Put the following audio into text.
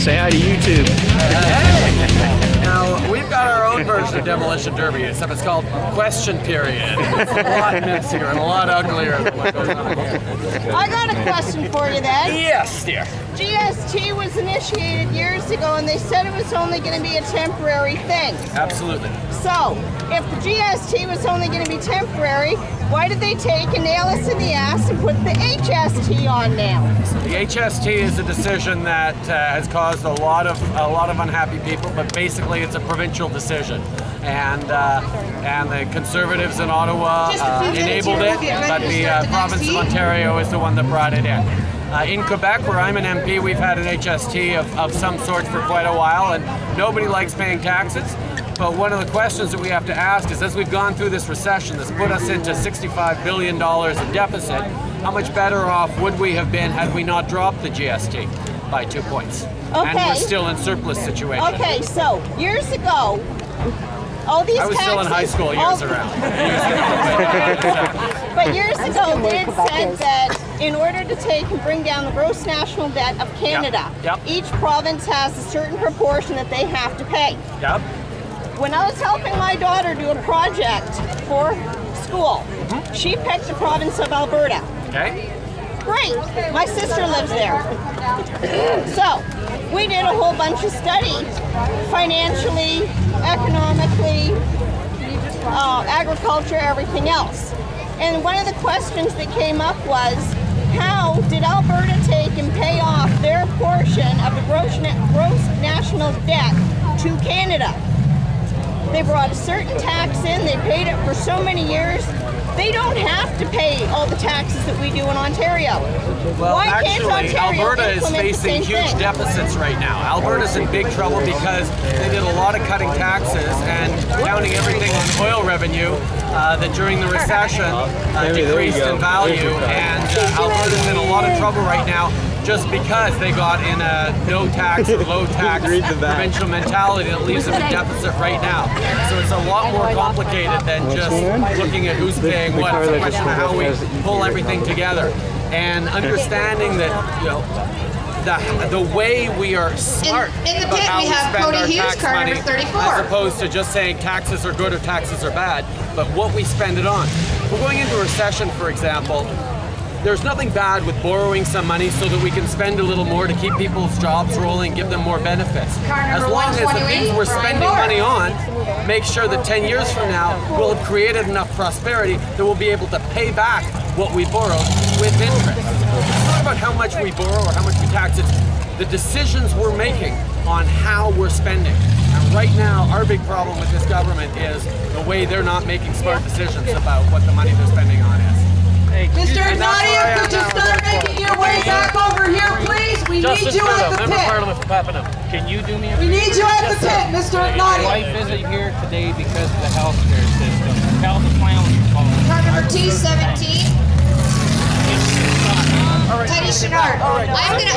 Say hi to YouTube. Hey. now, we've got our own version of Demolition Derby, except it's called Question Period. It's a lot messier and a lot uglier than what goes on here. I got a question for you then. Yes, dear. GST was initiated years ago and they said it was only going to be a temporary thing. Absolutely. So, if the GST was only going to be temporary, why did they take and nail us in the ass and put the HST on now? The HST is a decision that uh, has caused a lot of a lot of unhappy people, but basically it's a provincial decision, and uh, and the Conservatives in Ottawa uh, enabled it, but the uh, province of Ontario is the one that brought it in. Uh, in Quebec, where I'm an MP, we've had an HST of, of some sort for quite a while, and nobody likes paying taxes. But one of the questions that we have to ask is as we've gone through this recession that's put us into $65 billion in deficit, how much better off would we have been had we not dropped the GST by two points? And we're still in surplus situation. Okay, so years ago, all these I was taxes, still in high school all- years around. Ago. But years ago, they had said that in order to take and bring down the gross national debt of Canada, Yep. each province has a certain proportion that they have to pay. Yep. When I was helping my daughter do a project for school, Mm-hmm. she picked the province of Alberta. Okay. Great. My sister lives there. so, we did a whole bunch of study financially, economically, uh, agriculture, everything else. And one of the questions that came up was how did Alberta take and pay off their portion of the gross, gross national debt to Canada? They brought a certain tax in, they paid it for so many years. They don't have to pay all the taxes that we do in Ontario. Well, Why can't actually, Ontario Alberta is facing huge thing? deficits right now. Alberta's in big trouble because they did a lot of cutting taxes and counting everything on oil revenue uh, that during the recession uh, Maybe there you decreased in value. And uh, Alberta's in a lot of trouble right now just because they got in a no tax or low tax Read the back. provincial mentality that leaves them in deficit right now. So it's a lot more complicated than just looking at who's paying what. car It's a question of how we pull everything together and understanding that you know the the way we are smart in the about pit, how we have spend Cody our Hughes, tax car number money, 34. as opposed to just saying taxes are good or taxes are bad, but what we spend it on. We're going into a recession, for example. There's nothing bad with borrowing some money so that we can spend a little more to keep people's jobs rolling, give them more benefits. As long as the things we're spending money on make sure that 10 years from now we'll have created enough prosperity that we'll be able to pay back what we borrowed with interest. It's not about how much we borrow or how much we tax, it's the decisions we're making on how we're spending. And right now, our big problem with this government is the way they're not making smart decisions about what the money they're spending on is. Mr. And that's where I Nadia, could you start making your way back over here, please? We need you at the pit. Parliament for Papineau. Can you do me a We need you at the pit, Mr. My wife isn't here today because of the healthcare system. Tell the clown you called. Car number T17, Teddy Chenard. I'm now that